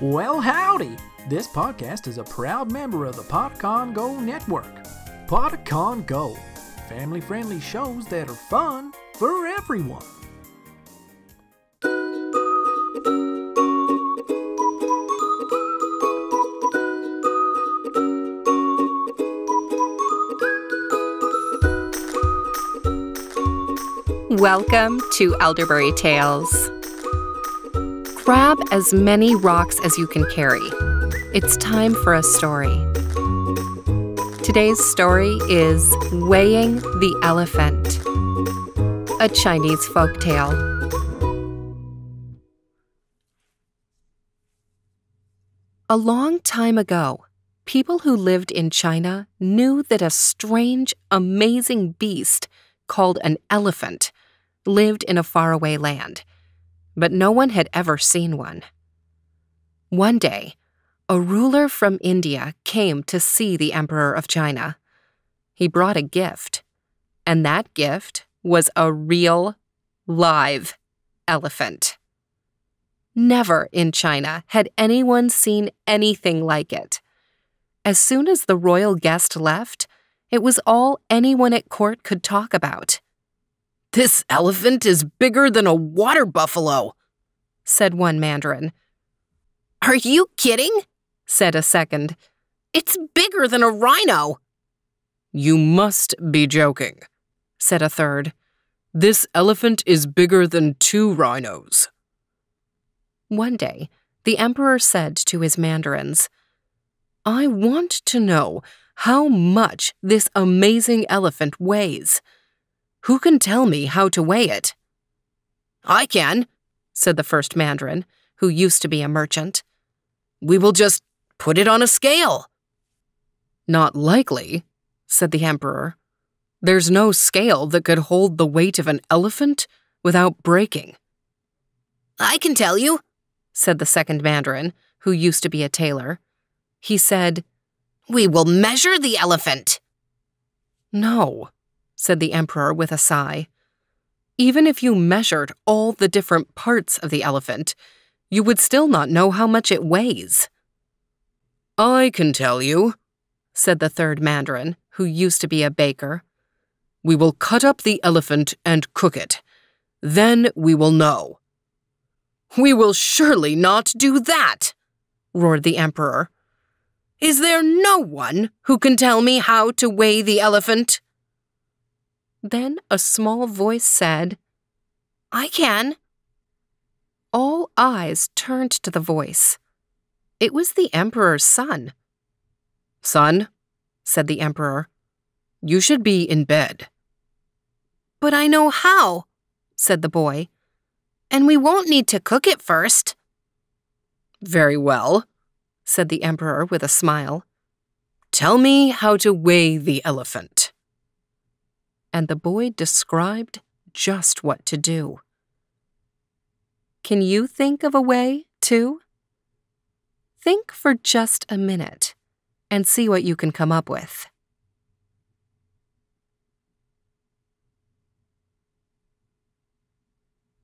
Well, howdy! This podcast is a proud member of the Podicon Go network. Podicon Go, family friendly shows that are fun for everyone. Welcome to Elderberry Tales. Grab as many rocks as you can carry. It's time for a story. Today's story is Weighing the Elephant, a Chinese folk tale. A long time ago, people who lived in China knew that a strange, amazing beast called an elephant lived in a faraway land, but no one had ever seen one. One day, a ruler from India came to see the Emperor of China. He brought a gift, and that gift was a real, live elephant. Never in China had anyone seen anything like it. As soon as the royal guest left, it was all anyone at court could talk about. This elephant is bigger than a water buffalo, said one mandarin. Are you kidding? said a second. It's bigger than a rhino. You must be joking, said a third. This elephant is bigger than two rhinos. One day, the emperor said to his mandarins, I want to know how much this amazing elephant weighs. Who can tell me how to weigh it? I can, said the first mandarin, who used to be a merchant. We will just put it on a scale. Not likely, said the emperor. There's no scale that could hold the weight of an elephant without breaking. I can tell you, said the second mandarin, who used to be a tailor. He said, We will measure the elephant. No, said the emperor with a sigh. Even if you measured all the different parts of the elephant, you would still not know how much it weighs. I can tell you, said the third mandarin, who used to be a baker. We will cut up the elephant and cook it. Then we will know. We will surely not do that, roared the emperor. Is there no one who can tell me how to weigh the elephant? Then a small voice said, I can. All eyes turned to the voice. It was the emperor's son. Son, said the emperor, you should be in bed. But I know how, said the boy, and we won't need to cook it first. Very well, said the emperor with a smile. Tell me how to weigh the elephant. And the boy described just what to do. Can you think of a way, too? Think for just a minute and see what you can come up with.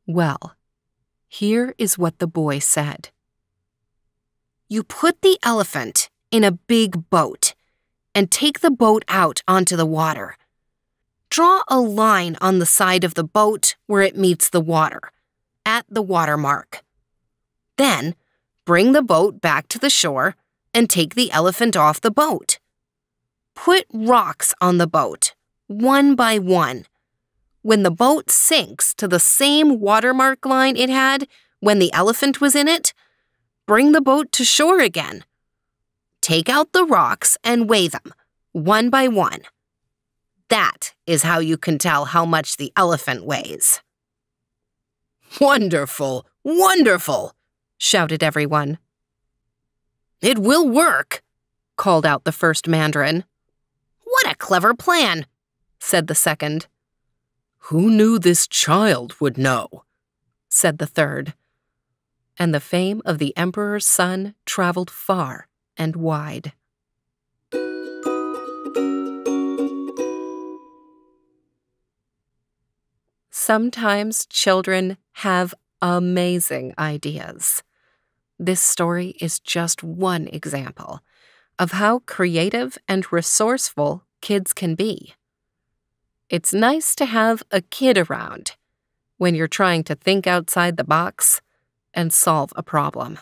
Well, here is what the boy said. You put the elephant in a big boat and take the boat out onto the water. Draw a line on the side of the boat where it meets the water, at the water mark. Then, bring the boat back to the shore and take the elephant off the boat. Put rocks on the boat, one by one. When the boat sinks to the same watermark line it had when the elephant was in it, bring the boat to shore again. Take out the rocks and weigh them, one by one. That is how you can tell how much the elephant weighs. Wonderful, wonderful, shouted everyone. It will work, called out the first mandarin. What a clever plan, said the second. Who knew this child would know? said the third. And the fame of the emperor's son traveled far and wide. Sometimes children have amazing ideas. this story is just one example of how creative and resourceful kids can be. It's nice to have a kid around when you're trying to think outside the box and solve a problem.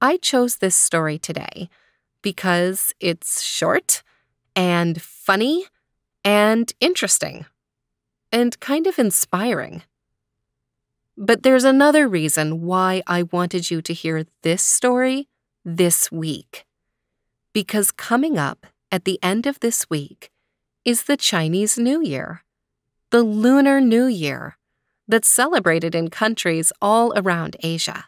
I chose this story today because it's short and funny and interesting and kind of inspiring. But there's another reason why I wanted you to hear this story this week. Because coming up at the end of this week is the Chinese New Year, the Lunar New Year, that's celebrated in countries all around Asia.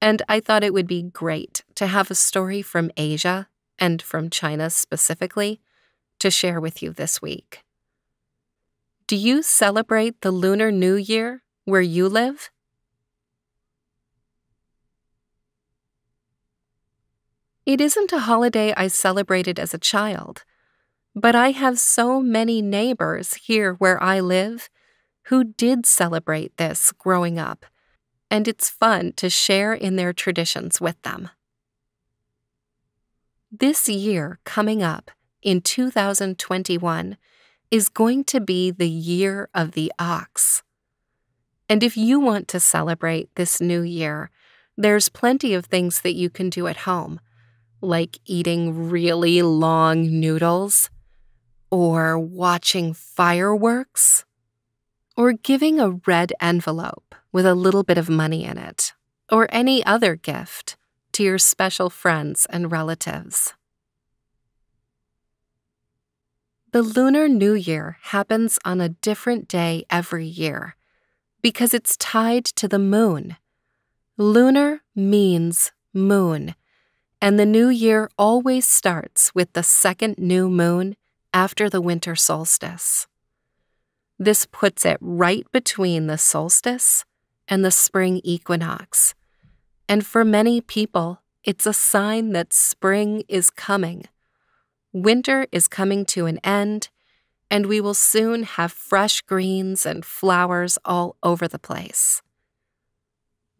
And I thought it would be great to have a story from Asia and from China specifically to share with you this week. Do you celebrate the Lunar New Year where you live? It isn't a holiday I celebrated as a child, but I have so many neighbors here where I live who did celebrate this growing up, and it's fun to share in their traditions with them. This year coming up in 2021 is going to be the year of the ox. And if you want to celebrate this new year, there's plenty of things that you can do at home, like eating really long noodles, or watching fireworks, or giving a red envelope with a little bit of money in it, or any other gift to your special friends and relatives. The Lunar New Year happens on a different day every year because it's tied to the moon. Lunar means moon, and the new year always starts with the second new moon after the winter solstice. This puts it right between the solstice and the spring equinox. And for many people, it's a sign that spring is coming Winter is coming to an end, and we will soon have fresh greens and flowers all over the place.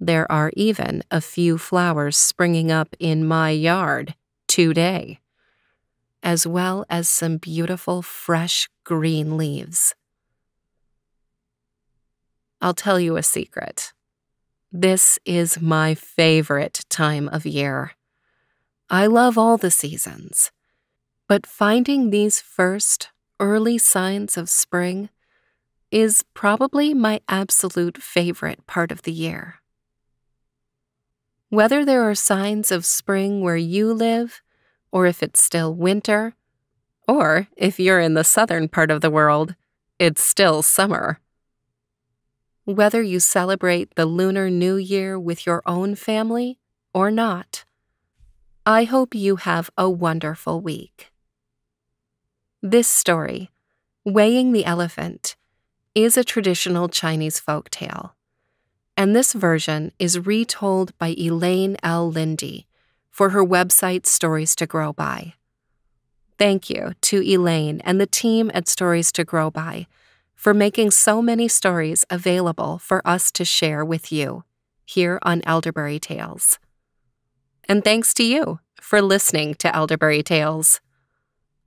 There are even a few flowers springing up in my yard today, as well as some beautiful fresh green leaves. I'll tell you a secret. This is my favorite time of year. I love all the seasons but finding these first, early signs of spring is probably my absolute favorite part of the year. Whether there are signs of spring where you live, or if it's still winter, or if you're in the southern part of the world, it's still summer. Whether you celebrate the Lunar New Year with your own family or not, I hope you have a wonderful week. This story, Weighing the Elephant, is a traditional Chinese folk tale, and this version is retold by Elaine L. Lindy for her website Stories to Grow By. Thank you to Elaine and the team at Stories to Grow By for making so many stories available for us to share with you here on Elderberry Tales. And thanks to you for listening to Elderberry Tales.